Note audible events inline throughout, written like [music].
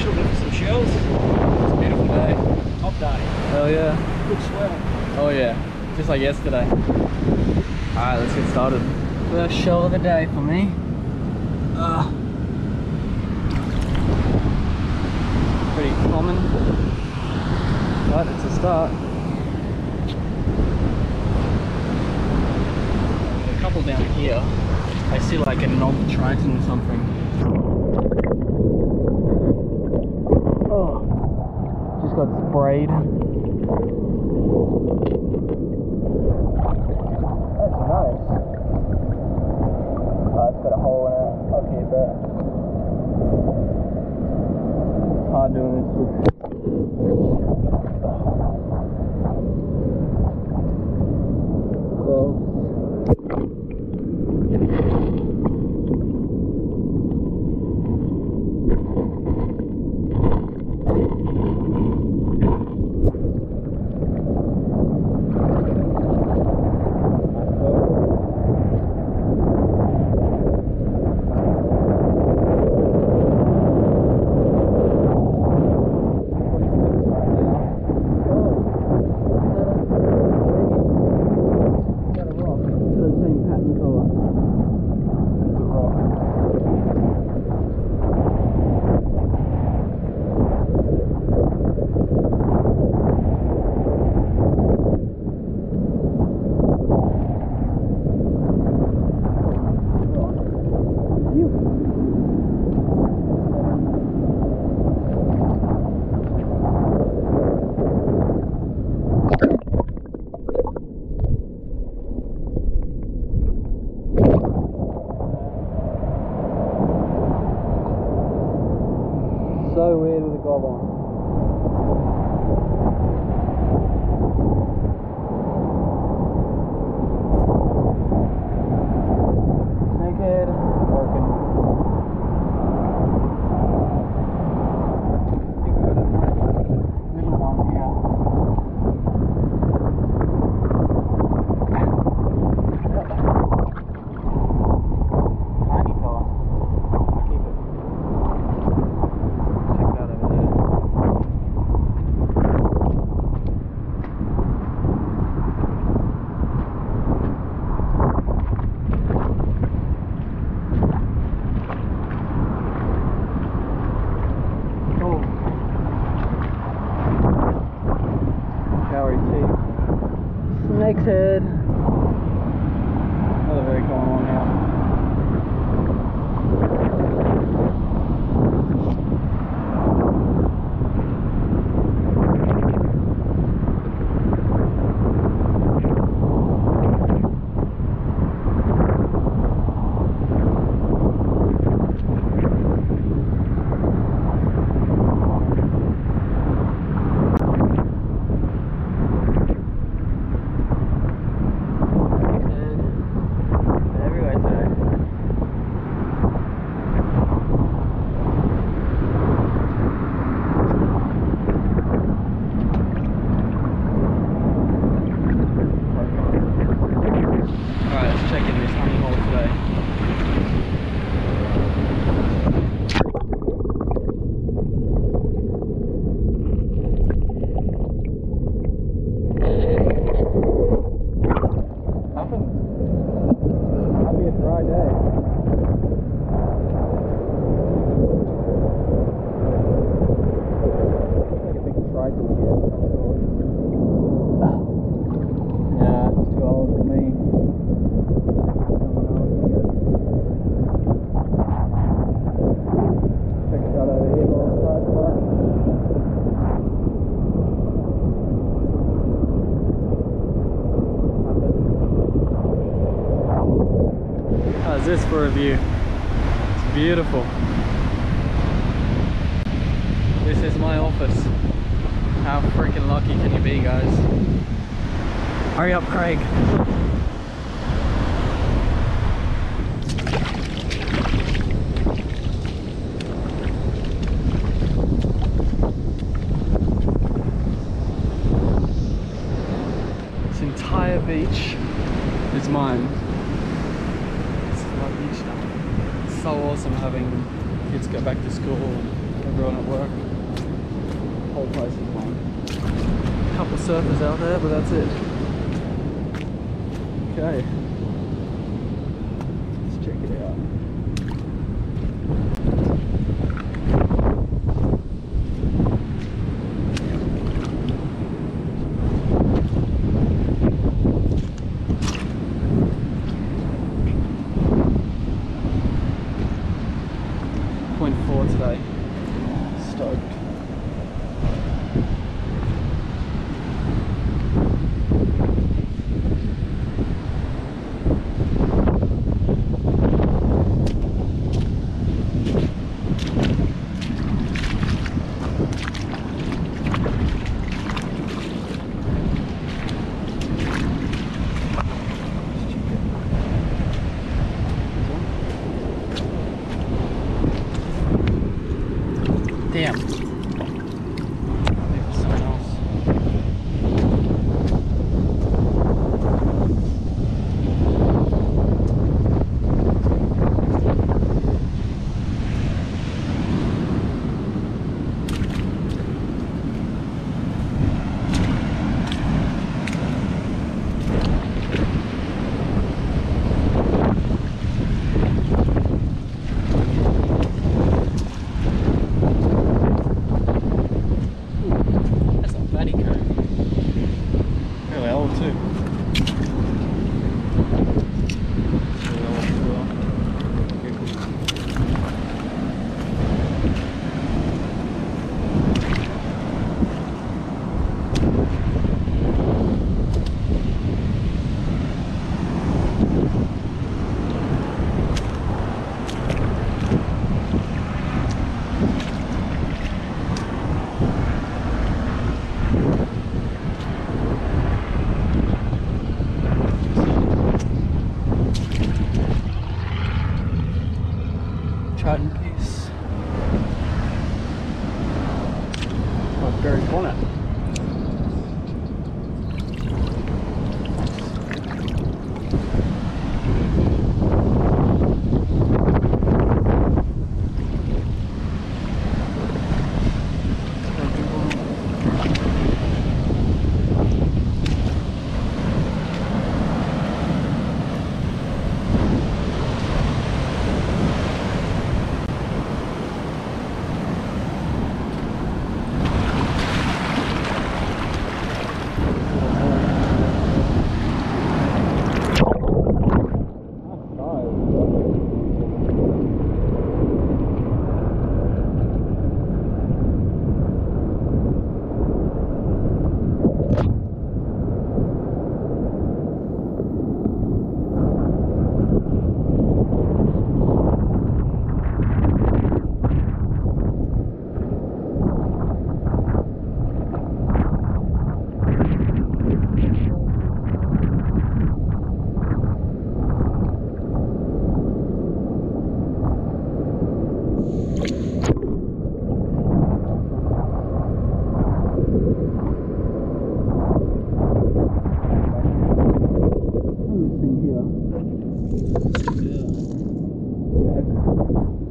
looking for some shells. It's a beautiful day. Hot day. Hell yeah. Good swell. Oh yeah. Just like yesterday. Alright, let's get started. First shell of the day for me. Uh, pretty common. But it's a start. A couple down here. I see like a knob triton or something. Just got sprayed. That's nice. Oh, it's got a hole in it. Keep it. Hard doing this with. For a view? It's beautiful. This is my office. How freaking lucky can you be, guys? Hurry up, Craig. surfers out there, but that's it. Okay. Damn. Yeah. Yeah.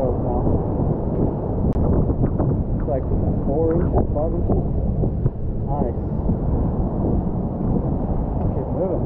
so far. It's like orange and barbecue. Nice. Keep moving.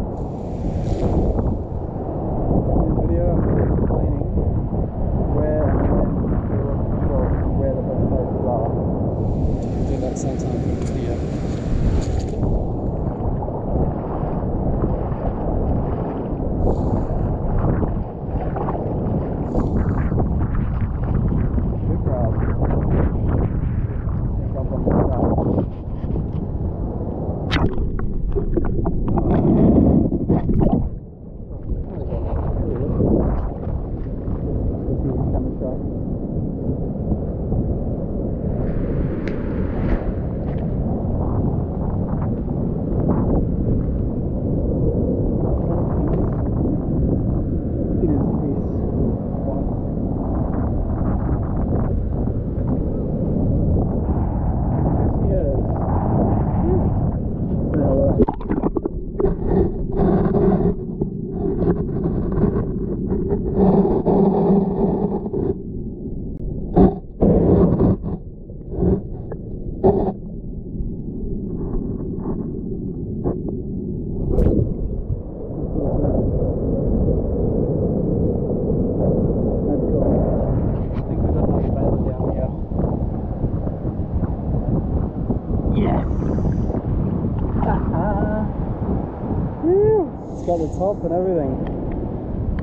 The top and everything.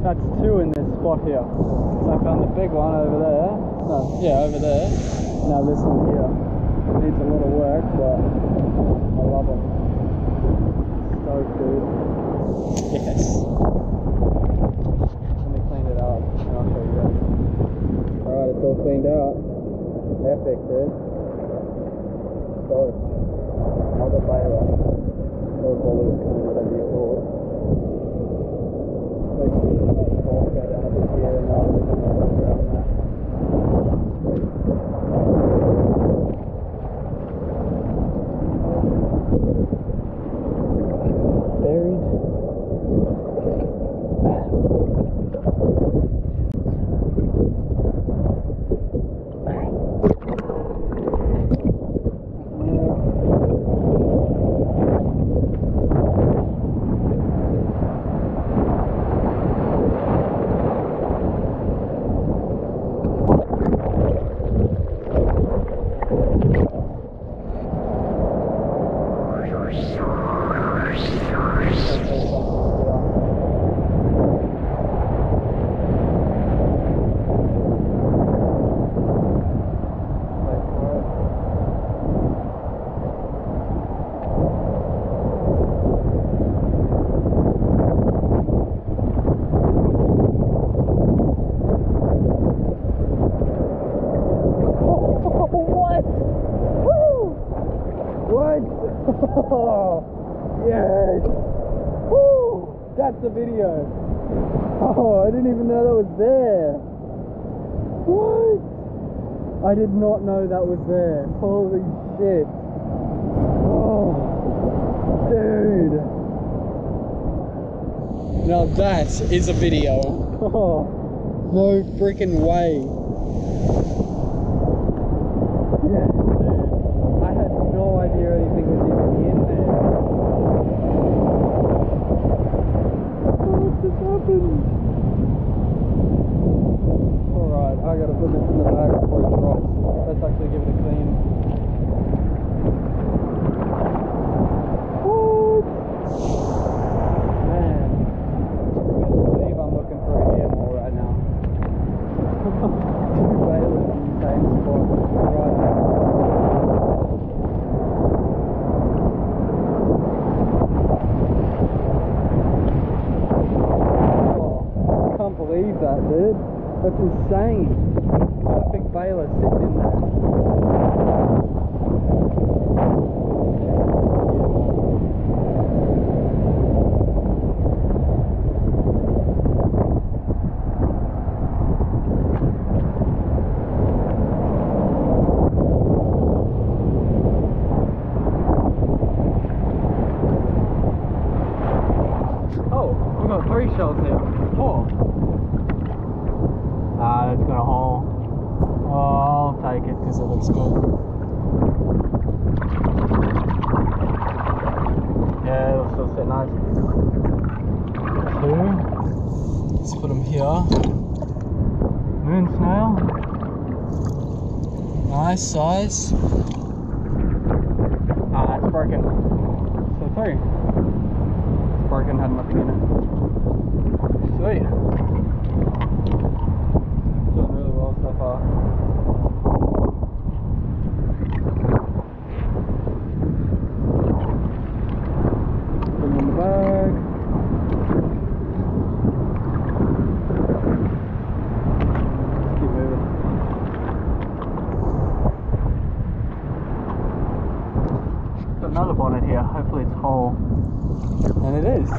That's two in this spot here. So I found the big one over there. No, yeah, over there. Now this one here. Needs a lot of work, but I love it. So good. Yes. Let me clean it up and I'll show you guys. Alright, it's all cleaned out. Epic, dude. So, another baler. Or volute, whatever you call it. Like, that ball go down a bit here and now we can work around that. Buried. What? Woo! What? yes! Woo! That's the video. Oh, I didn't even know that was there. What? I did not know that was there. Holy shit. Oh, dude. Now that is a video. [laughs] Oh, no freaking way. Yeah, dude. I had no idea anything was even in there. What just happened? Alright, I gotta put this in the bag before it drops. Let's actually give it a clean. What? Man. I can't believe I'm looking for a hair mole right now. Two balers in the same spot right now. Oh, I can't believe that, That's insane. Perfect baler sitting in there. Oh, we've got three shells here. Four. Ah, that's got a hole. Oh, I'll take it because it looks good. Yeah, it'll still sit nice. Two. Let's put them here. Moon snail. Nice size. Ah, it's broken. So three. It's broken, had nothing in it. Sweet. Doing really well so far. Put them in the bag. Keep moving. Got another bonnet here. Hopefully it's whole. And it is.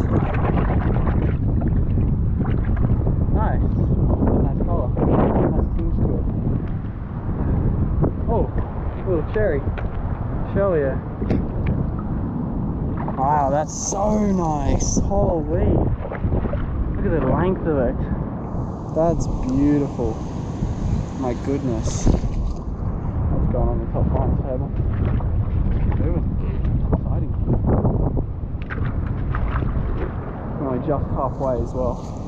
Nice. Nice colour. Nice tinge to it. Oh, little cherry. Show ya. Wow, that's so nice. Oh, Holy. Look at the length of it. That's beautiful. My goodness. What's going on the top line table? Exciting. We're only just halfway as well.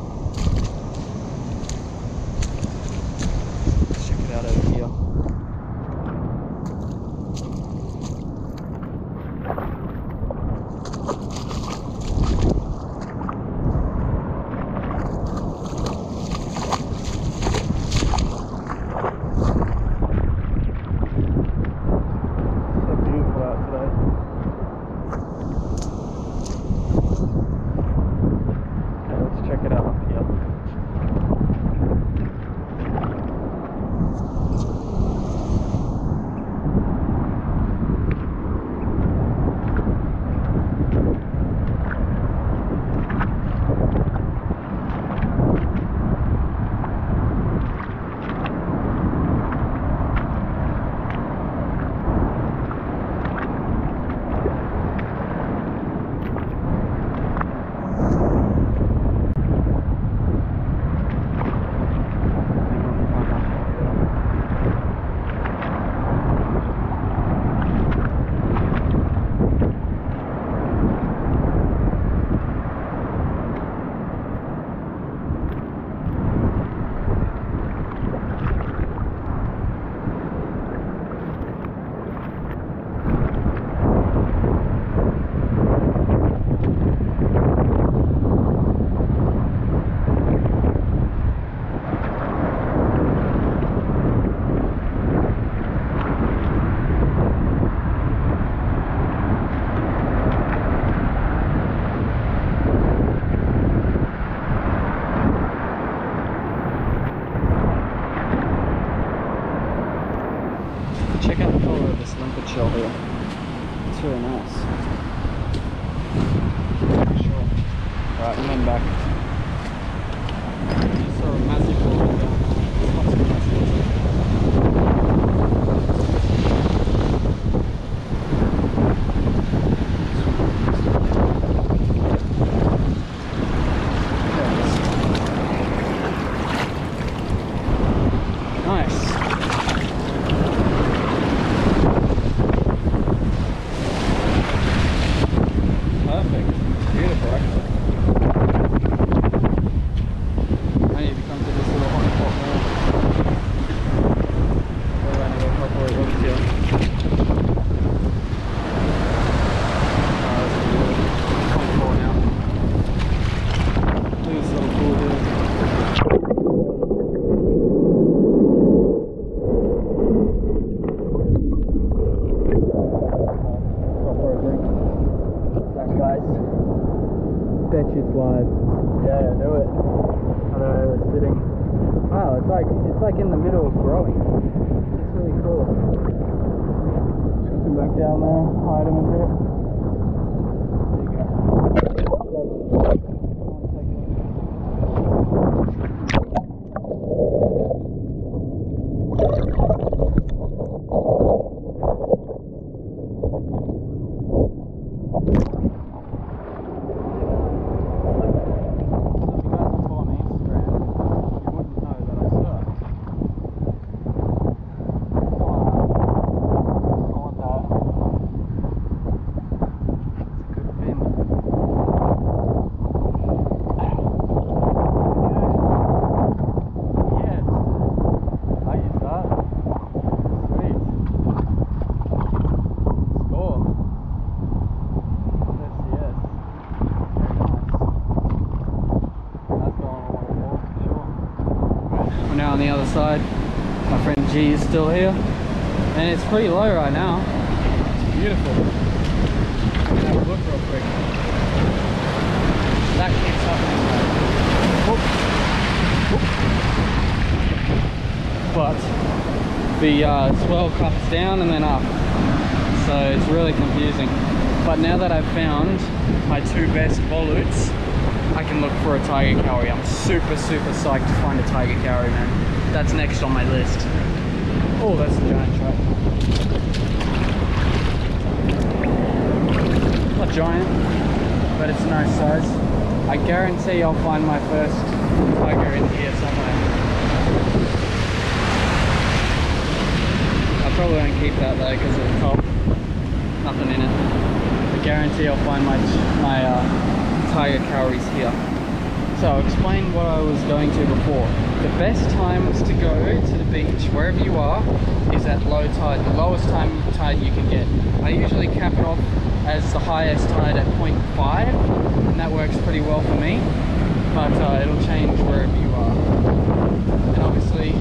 On the other side. My friend G is still here. And it's pretty low right now. It's beautiful. Have a look real quick. That keeps happening. Whoop. Whoop. But the uh, swell comes down and then up. So it's really confusing. But now that I've found my two best volutes, I can look for a tiger cowrie. I'm super, super psyched to find a tiger cowrie, man. That's next on my list. Oh, that's a giant trout. Not giant, but it's a nice size. I guarantee I'll find my first tiger in here somewhere. I probably won't keep that though because of the top. Nothing in it. I guarantee I'll find my my uh, tiger cowries here. So I'll explain what I was going to before. The best times to go to the beach, wherever you are, is at low tide, the lowest time tide you can get. I usually cap it off as the highest tide at 0.5, and that works pretty well for me, but uh, it'll change wherever you are. And obviously,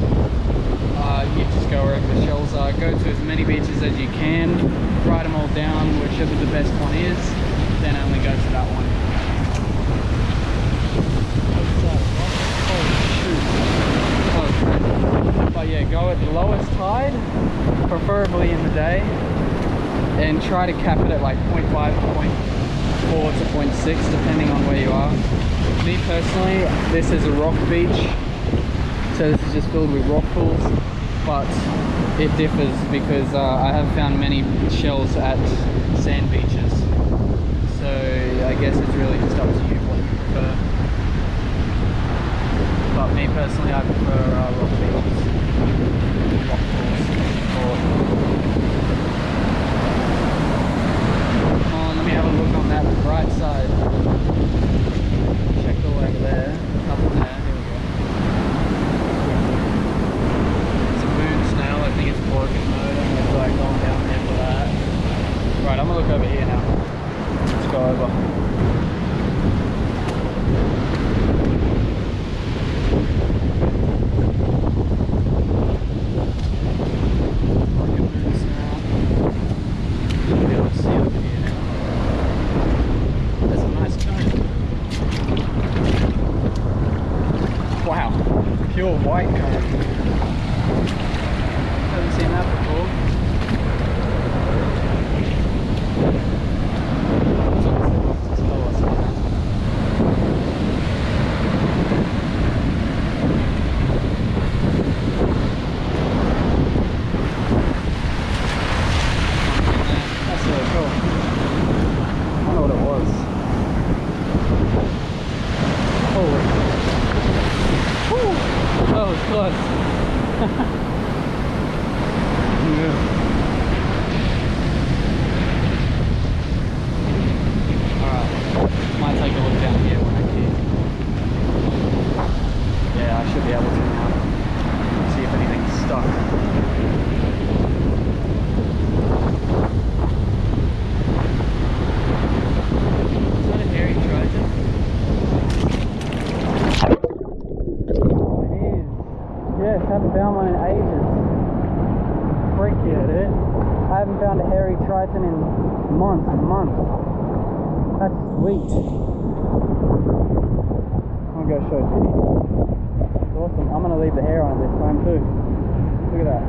uh, you just go wherever the shells are. Go to as many beaches as you can, write them all down, whichever the best one is, then only go to that one. What's that? Oh, shoot. Oh, But yeah, go at the lowest tide, preferably in the day, and try to cap it at like 0.5 to 0.4 to 0.6, depending on where you are. Me personally, this is a rock beach, so this is just filled with rock pools, but it differs because uh, I have found many shells at sand beaches. So I guess it's really just up to you what you prefer. But me personally, I prefer uh, rock beaches, let me have a look on that right side. Check the there, there. Here we go. It's a snail, I think it's Borkin mode. I'm going down there for that. Right, I'm gonna look over here now. Let's go over. pure white kind. Haven't seen that before. Months and months. That's sweet. I'll go show Ginny. It's awesome. I'm gonna leave the hair on it this time too. Look at that.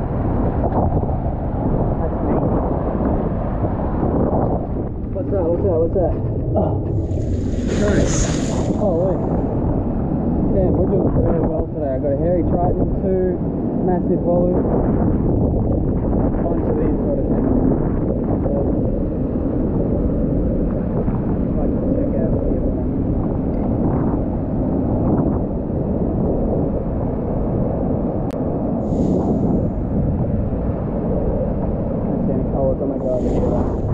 That's neat. What's that? What's that? What's that? Oh, nice. Oh, wait. Damn, we're doing really well today. I got a hairy triton, two massive volutes, a bunch of these sort of things. Awesome. Like to check out the other one. Can't see any colours. Oh my god,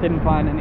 didn't find anything